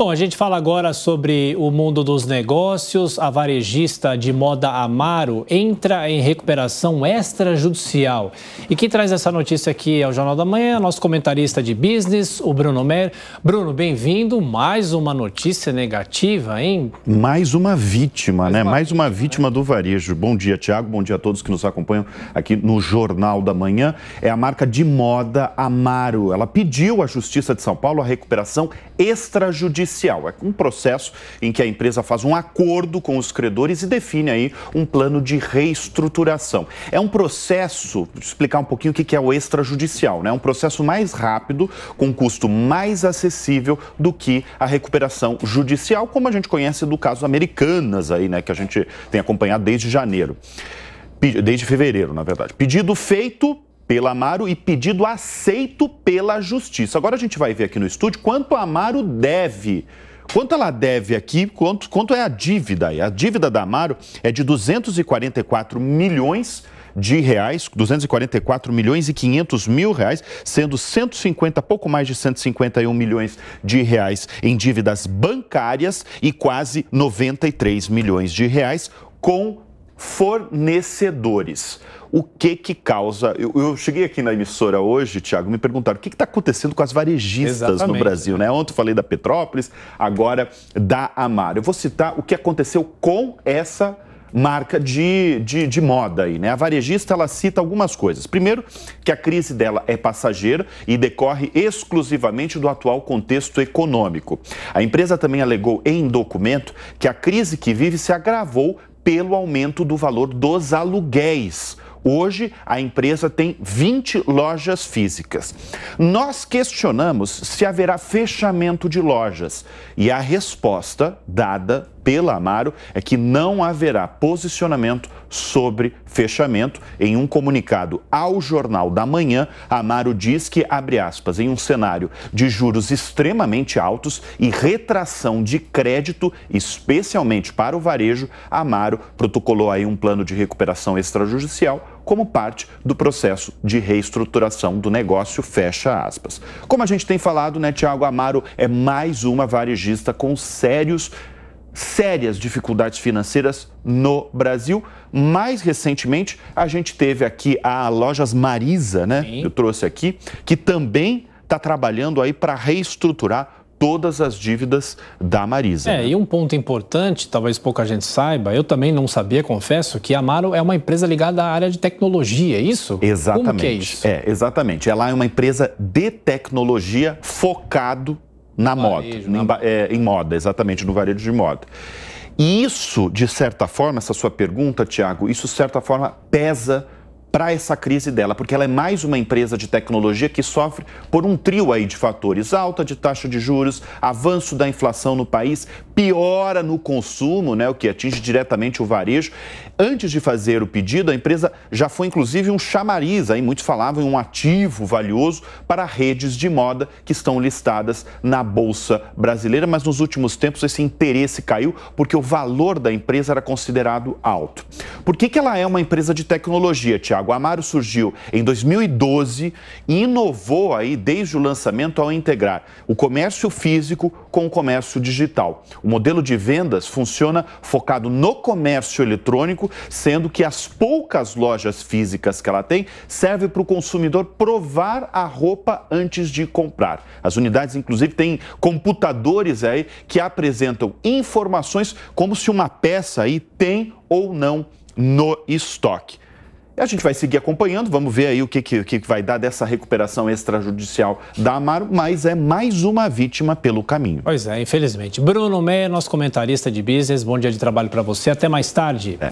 Bom, a gente fala agora sobre o mundo dos negócios. A varejista de moda Amaro entra em recuperação extrajudicial. E quem traz essa notícia aqui é o Jornal da Manhã, nosso comentarista de business, o Bruno Mer. Bruno, bem-vindo. Mais uma notícia negativa, hein? Mais uma vítima, Mais né? Uma Mais uma vítima né? do varejo. Bom dia, Tiago. Bom dia a todos que nos acompanham aqui no Jornal da Manhã. É a marca de moda Amaro. Ela pediu à Justiça de São Paulo a recuperação extrajudicial É um processo em que a empresa faz um acordo com os credores e define aí um plano de reestruturação. É um processo, explicar um pouquinho o que é o extrajudicial, né? É um processo mais rápido, com custo mais acessível do que a recuperação judicial, como a gente conhece do caso Americanas aí, né? Que a gente tem acompanhado desde janeiro. Desde fevereiro, na verdade. Pedido feito, pela Amaro e pedido aceito pela Justiça. Agora a gente vai ver aqui no estúdio quanto a Amaro deve. Quanto ela deve aqui, quanto, quanto é a dívida? A dívida da Amaro é de 244 milhões de reais, 244 milhões e 500 mil reais, sendo 150, pouco mais de 151 milhões de reais em dívidas bancárias e quase 93 milhões de reais com fornecedores o que que causa. Eu, eu, cheguei aqui na emissora hoje, Tiago, me perguntaram o que está acontecendo com as varejistas Exatamente. no Brasil, né? Ontem eu falei da Petrópolis, agora da Amaro. Eu vou citar o que aconteceu com essa marca de, de, de, moda aí, né? A varejista ela cita algumas coisas. Primeiro, que a crise dela é passageira e decorre exclusivamente do atual contexto econômico. A empresa também alegou em documento que a crise que vive se agravou pelo aumento do valor dos aluguéis Hoje, a empresa tem 20 lojas físicas. Nós questionamos se haverá fechamento de lojas e a resposta dada pela Amaro é que não haverá posicionamento sobre fechamento. Em um comunicado ao Jornal da Manhã, Amaro diz que, abre aspas, em um cenário de juros extremamente altos e retração de crédito, especialmente para o varejo, Amaro protocolou aí um plano de recuperação extrajudicial como parte do processo de reestruturação do negócio, fecha aspas. Como a gente tem falado, né, Tiago Amaro é mais uma varejista com sérios sérias dificuldades financeiras no Brasil. Mais recentemente, a gente teve aqui a Lojas Marisa, né? Sim. Eu trouxe aqui, que também está trabalhando aí para reestruturar todas as dívidas da Marisa. É, né? e um ponto importante, talvez pouca gente saiba, eu também não sabia, confesso, que a Amaro é uma empresa ligada à área de tecnologia, é isso? Exatamente. Como que é isso? É, exatamente. Ela é uma empresa de tecnologia focado na varejo, moda, na... Em, é, em moda, exatamente, no varejo de moda. E isso, de certa forma, essa sua pergunta, Tiago, isso de certa forma pesa para essa crise dela, porque ela é mais uma empresa de tecnologia que sofre por um trio aí de fatores: alta de taxa de juros, avanço da inflação no país, piora no consumo, né, o que atinge diretamente o varejo. Antes de fazer o pedido, a empresa já foi inclusive um chamariz, aí muitos falavam em um ativo valioso para redes de moda que estão listadas na bolsa brasileira, mas nos últimos tempos esse interesse caiu porque o valor da empresa era considerado alto. Por que, que ela é uma empresa de tecnologia, Tiago? Tiago. Amaro surgiu em 2012 e inovou aí desde o lançamento ao integrar o comércio físico com o comércio digital. O modelo de vendas funciona focado no comércio eletrônico, sendo que as poucas lojas físicas que ela tem servem para o consumidor provar a roupa antes de comprar. As unidades, inclusive, têm computadores aí que apresentam informações como se uma peça aí tem ou não no estoque. A gente vai seguir acompanhando, vamos ver aí o que, que, que vai dar dessa recuperação extrajudicial da Amaro, mas é mais uma vítima pelo caminho. Pois é, infelizmente. Bruno Meia, nosso comentarista de business, bom dia de trabalho para você. Até mais tarde. É.